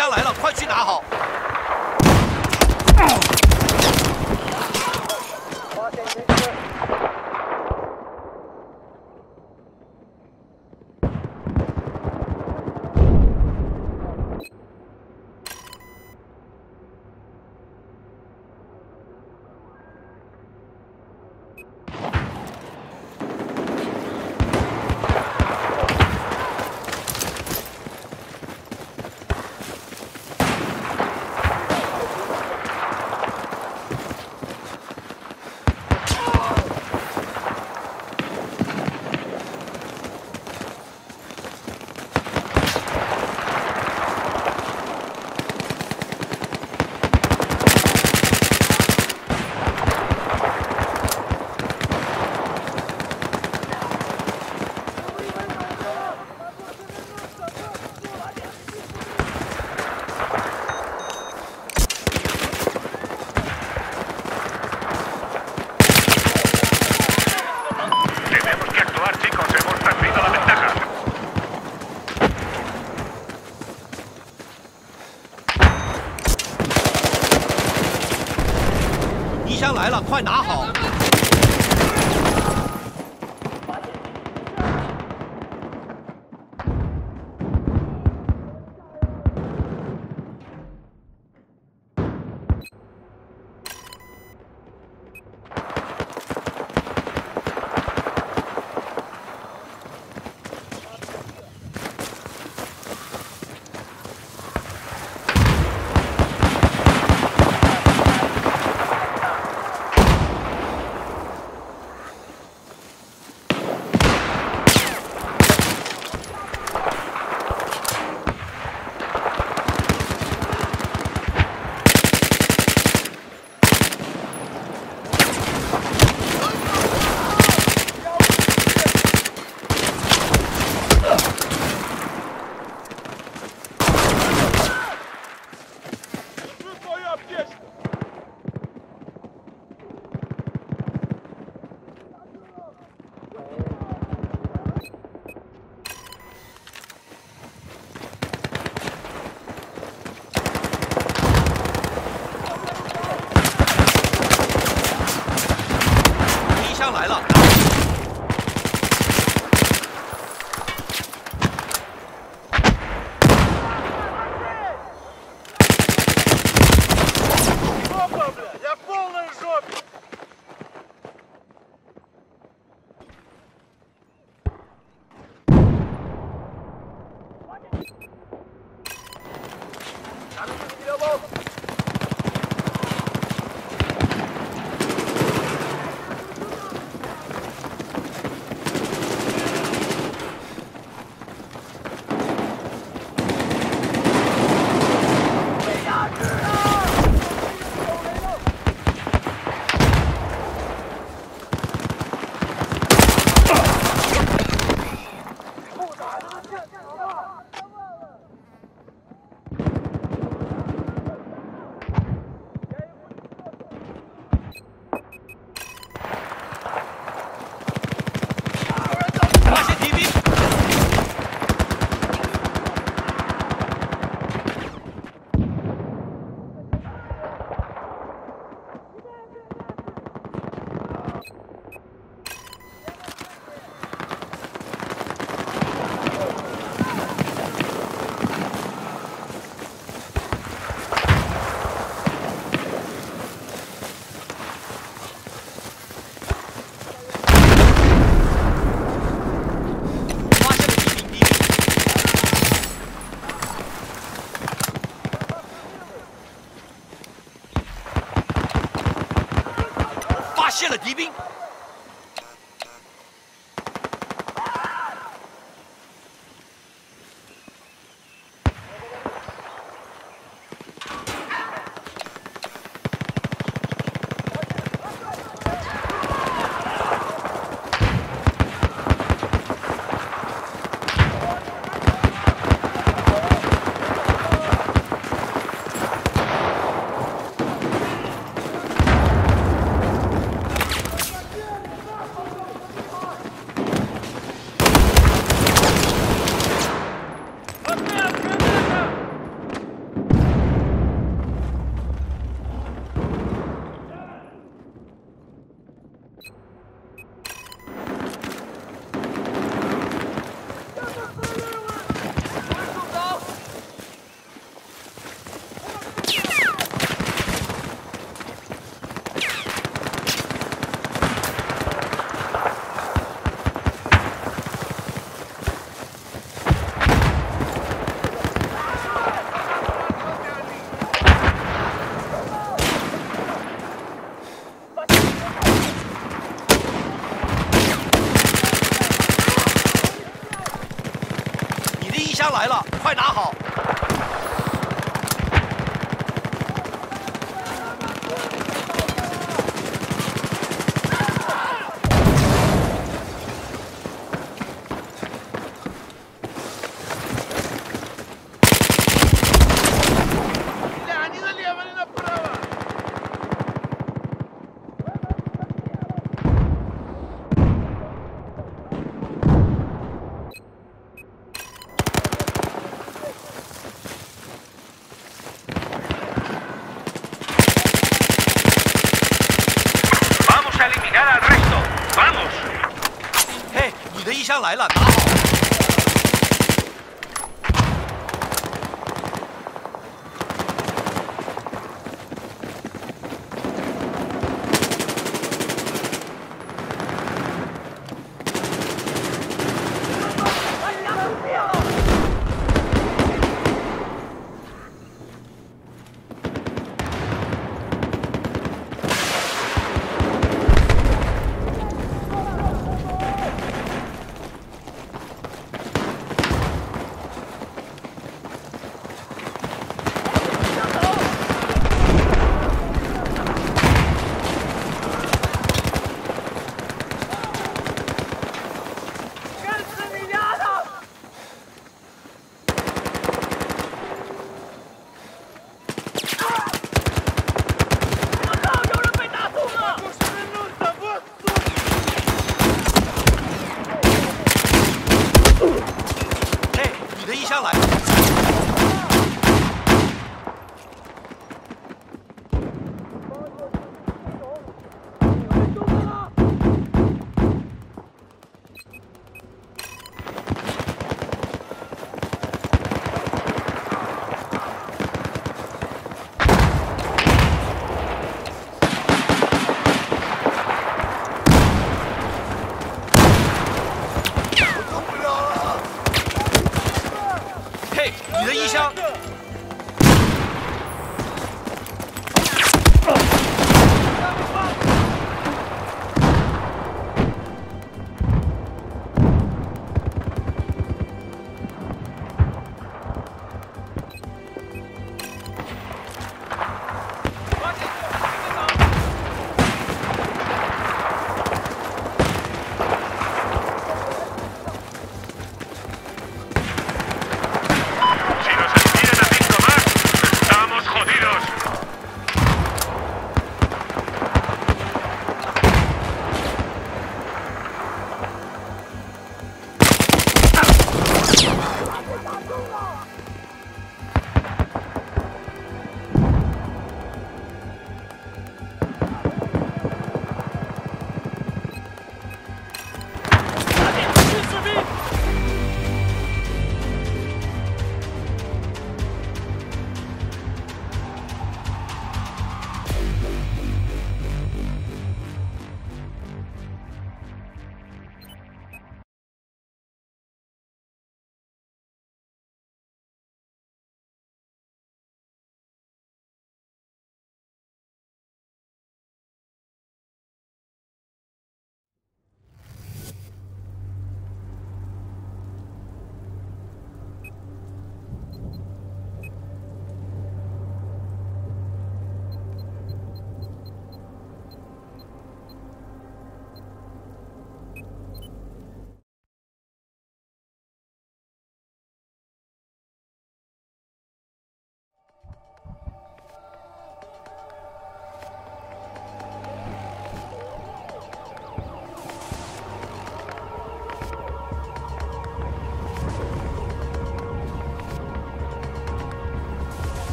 敌枪来了，快去拿好。枪来了，快拿好！敌兵。来了，快拿好。你的衣箱。